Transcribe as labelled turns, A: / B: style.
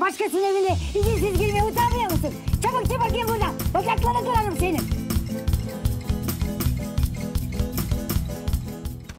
A: Başkasının evine izinsiz girmeye utanmıyor musun? Çabuk çık bakayım buradan. Bacaklarını kırarım.